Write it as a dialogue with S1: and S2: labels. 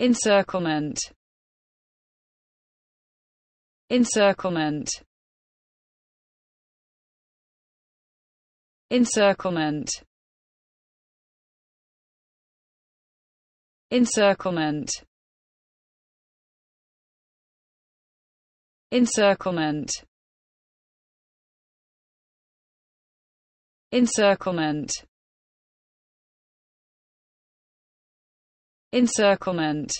S1: encirclement. Encirclement. Encirclement. Encirclement. Encirclement. Encirclement encirclement